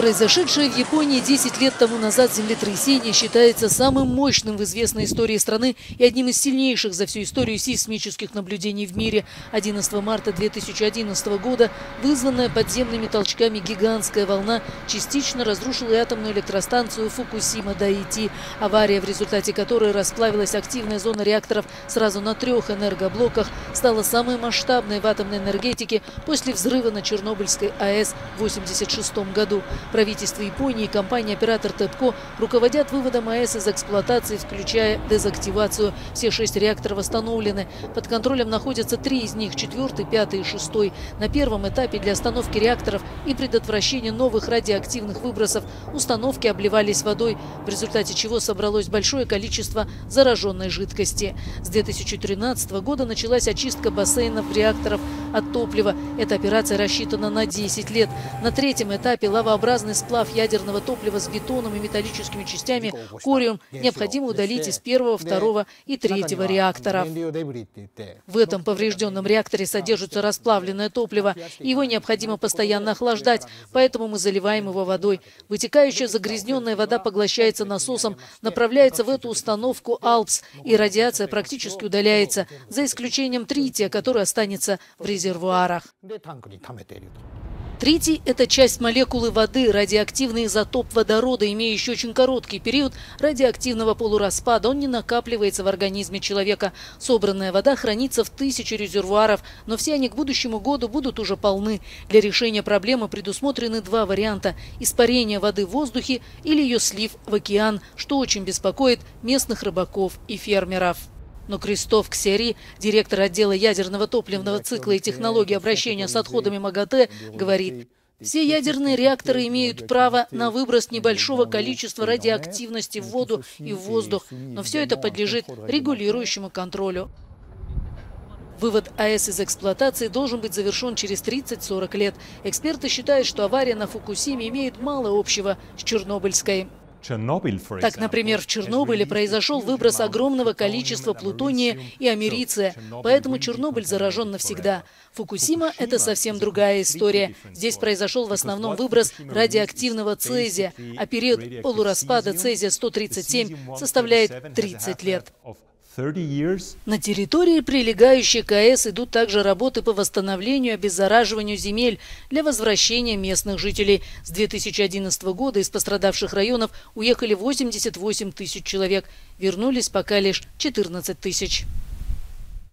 Произошедшее в Японии 10 лет тому назад землетрясение считается самым мощным в известной истории страны и одним из сильнейших за всю историю сейсмических наблюдений в мире. 11 марта 2011 года вызванная подземными толчками гигантская волна частично разрушила атомную электростанцию Фукусима-Дайти. Авария, в результате которой расплавилась активная зона реакторов сразу на трех энергоблоках, стала самой масштабной в атомной энергетике после взрыва на Чернобыльской АЭС в 1986 году. Правительство Японии и компания-оператор ТЭПКО руководят выводом АЭС из эксплуатации, включая дезактивацию. Все шесть реакторов восстановлены. Под контролем находятся три из них – четвертый, пятый и шестой. На первом этапе для остановки реакторов и предотвращения новых радиоактивных выбросов установки обливались водой, в результате чего собралось большое количество зараженной жидкости. С 2013 года началась очистка бассейнов реакторов от топлива. Эта операция рассчитана на 10 лет. На третьем этапе лавообразный газообразный сплав ядерного топлива с бетоном и металлическими частями. Кориум необходимо удалить из первого, второго и третьего реакторов. В этом поврежденном реакторе содержится расплавленное топливо, и его необходимо постоянно охлаждать, поэтому мы заливаем его водой. Вытекающая загрязненная вода поглощается насосом, направляется в эту установку АЛПС, и радиация практически удаляется, за исключением трития, который останется в резервуарах. Тритий – это часть молекулы воды, радиоактивный изотоп водорода, имеющий очень короткий период радиоактивного полураспада. Он не накапливается в организме человека. Собранная вода хранится в тысячи резервуаров, но все они к будущему году будут уже полны. Для решения проблемы предусмотрены два варианта – испарение воды в воздухе или ее слив в океан, что очень беспокоит местных рыбаков и фермеров. Но Кристоф Ксери, директор отдела ядерного топливного цикла и технологии обращения с отходами МАГАТЭ, говорит, все ядерные реакторы имеют право на выброс небольшого количества радиоактивности в воду и в воздух, но все это подлежит регулирующему контролю. Вывод АЭС из эксплуатации должен быть завершен через 30-40 лет. Эксперты считают, что авария на Фукусиме имеет мало общего с Чернобыльской. Так, например, в Чернобыле произошел выброс огромного количества плутония и америция, поэтому Чернобыль заражен навсегда. Фукусима – это совсем другая история. Здесь произошел в основном выброс радиоактивного цезия, а период полураспада цезия-137 составляет 30 лет. На территории, прилегающей к АЭС, идут также работы по восстановлению и обеззараживанию земель для возвращения местных жителей. С 2011 года из пострадавших районов уехали 88 тысяч человек. Вернулись пока лишь 14 тысяч.